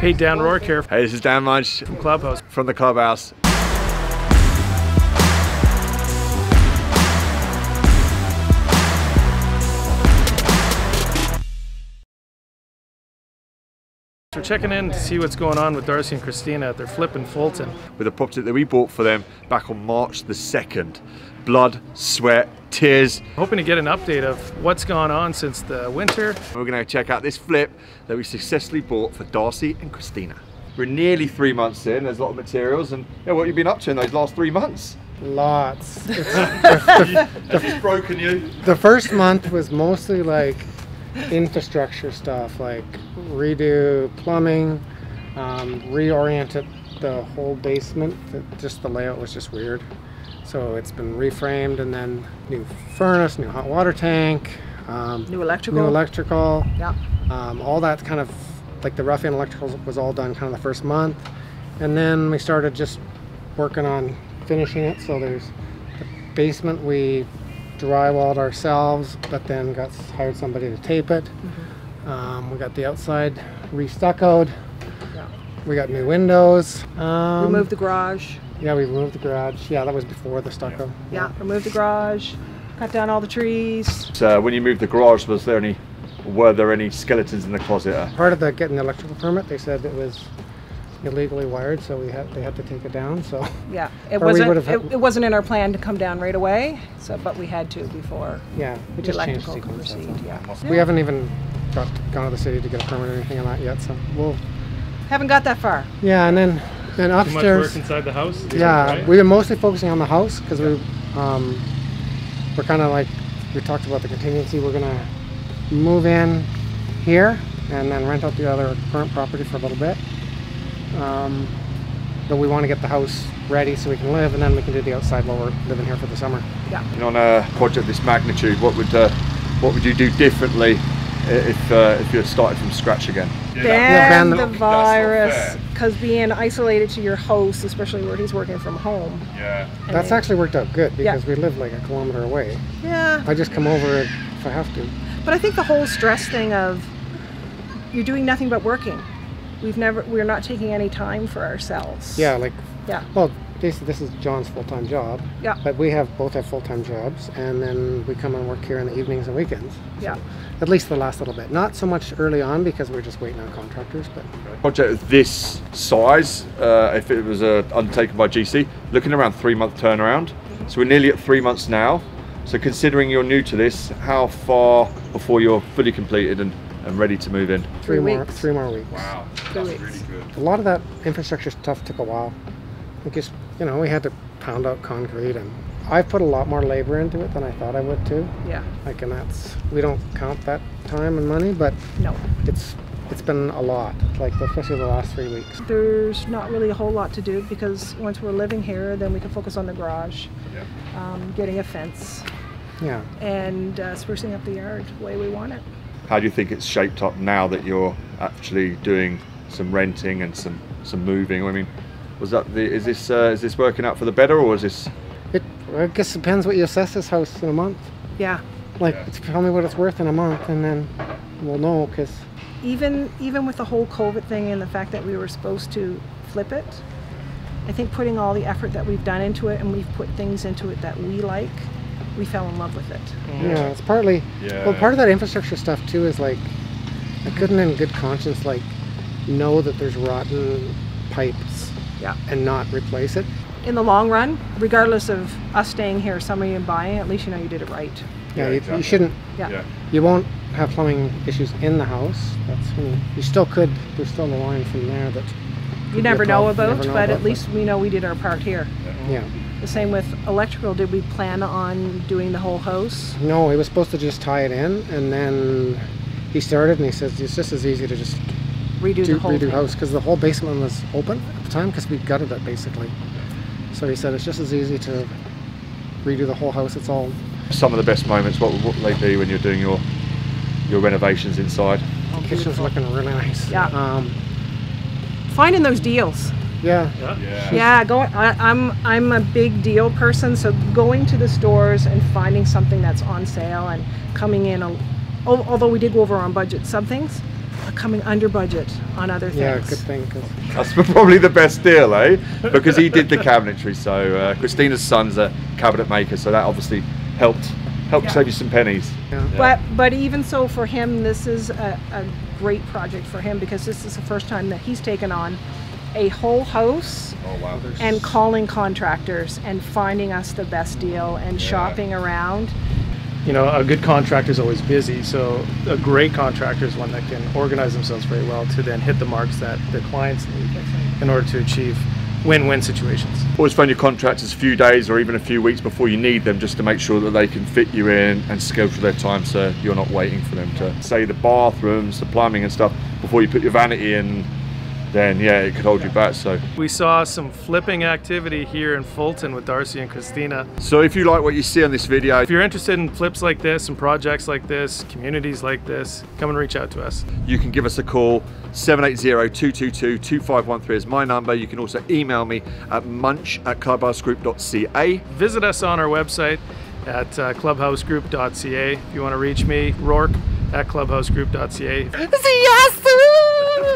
Hey, Dan Rourke here Hey, this is Dan Munch from Clubhouse. from the clubhouse. We're checking in to see what's going on with Darcy and Christina at their flip in Fulton. with a property that we bought for them back on March the 2nd. Blood, sweat, tears. Hoping to get an update of what's gone on since the winter. We're going to check out this flip that we successfully bought for Darcy and Christina. We're nearly three months in, there's a lot of materials, and yeah, what have you been up to in those last three months? Lots. It's broken you. the first month was mostly like infrastructure stuff, like redo plumbing, um, reoriented the whole basement. Just the layout was just weird. So it's been reframed and then new furnace, new hot water tank, um, New electrical. new electrical. Yeah. Um, all that kind of like the rough in electrical was all done kind of the first month, and then we started just working on finishing it. So there's the basement we drywalled ourselves, but then got hired somebody to tape it. Um, we got the outside restuccoed. Yeah. We got new windows. Um, Remove the garage. Yeah, we removed the garage. Yeah, that was before the stucco. Yeah. removed the garage. Cut down all the trees. So when you moved the garage, was there any, were there any skeletons in the closet? Part of the getting the electrical permit, they said it was illegally wired, so we had they had to take it down. So. Yeah. It wasn't. would've It, it wasn't in our plan to come down right away. So, but we had to before Yeah, we the just changed the could sequence. that's proceed. all. Yeah. We haven't even got gone to the city to get a permit or anything on that yet, so we'll. Haven't got that far. Yeah, and then then Too much upstairs. work inside the house. Yeah, right? we've been mostly focusing on the house because we um, we're kind of like we talked about the contingency. We're gonna move in here and then rent out the other current property for a little bit. Um, but we want to get the house ready so we can live, and then we can do the outside while we're living here for the summer. Yeah. and on a project of this magnitude, what would, uh, what would you do differently i- if, uh, if you had started from scratch again? Ban ban the the- virus, because being isolated to your host, especially where he's working from home. Yeah. and That's then- actually worked out good Yeah. because we live like a kilometer away. Yeah. I just come over if I have to. But I think the whole stress thing of you're doing nothing but working. We've never we're not taking any time for ourselves. Yeah, like Yeah. Well, this, this is John's full-time job. Yeah. But we have both have full-time jobs, and then we come and work here in the evenings and weekends. Yeah. At least the last little bit. Not so much early on because we're just waiting on contractors, but project of this size, uh, if it was uh, undertaken by GC, looking around three month turnaround. So we're nearly at three months now. So considering you're new to this, how far before you're fully completed and, and ready to move in? three, Three more weeks. three more weeks. Wow, Three that's weeks. good. A lot of that infrastructure stuff took a while. Because you know we had to pound out concrete, and I've put a lot more labor into it than I thought I would too. Yeah. Like, and that's we don't count that time and money, but No. it's it's been a lot. Like especially the last three weeks. There's not really a whole lot to do because once we're living here, then we can focus on the garage, um, getting a fence, Yeah. and uh, sprucing up the yard the way we want it. How do you think it's shaped up now that you're actually doing some renting and some, some moving? I mean, was that the, is this uh, is this working out for the better or is this It I guess it depends what you assess this house in a month. Yeah. Like, tell me what it's worth in a month, and then we'll know. Because even even with the whole COVID thing and the fact that we were supposed to flip it, I think putting all the effort that we've done into it and we've put things into it that we like, we fell in love with it. yeah, it's partly. Yeah. Well, part of that infrastructure stuff too is like, I couldn't in good conscience like know that there's rotten pipes Yeah. and not replace it. In the long run, regardless of us staying here, somebody and buying, at least you know you did it right. Yeah, Yeah, you, exactly. you shouldn't. Yeah. You won't have plumbing issues in the house. That's when you still could. There's still a line from there that. You never know about, Never know but about, at least we know we did our part here. Yeah. The same with electrical. Did we plan on doing the whole house? No, he was supposed to just tie it in, and then he started, and he says it's just as easy to just Redo do, the whole redo thing. house because the whole basement was open at the time because we gutted it basically. So he said it's just as easy to redo the whole house. It's all some of the best moments? What, what will they be when you're doing your your renovations inside? Oh, kitchen's beautiful. looking really nice. Yeah. Um, Finding those deals. yeah. Yeah. Yeah, going. I, I'm I'm a big deal person, so going to the stores and finding something that's on sale and coming in. A, although we did go over on budget, some things, coming under budget on other things. Yeah, things. good thing. 'cause- That's probably the best deal, eh? Because he did the cabinetry. So uh, Christina's son's a cabinet maker, so that obviously helped helped Yeah. save you some pennies. yeah. But but even so, for him, this is a, a great project for him because this is the first time that he's taken on a whole house Oh wow! and calling contractors and finding us the best deal and shopping around. You know, a good contractor is always busy, so a great contractor is one that can organize themselves very well to then hit the marks that their clients need in order to achieve win-win situations. Always phone your contractors a few days or even a few weeks before you need them, just to make sure that they can fit you in and schedule their time, so you're not waiting for them to say the bathrooms, the plumbing and stuff before you put your vanity in. Then yeah, it could hold you back. So We saw some flipping activity here in Fulton with Darcy and Christina. so if you like what you see on this video, If you're interested in flips like this and projects like this, communities like this, come and reach out to us. you can give us a call 780-222-2513 is my number you can also email me at munch at clubhousegroup.ca Visit us on our website at uh, clubhousegroup.ca. If you want to reach me, Rourke at clubhousegroup.ca. see us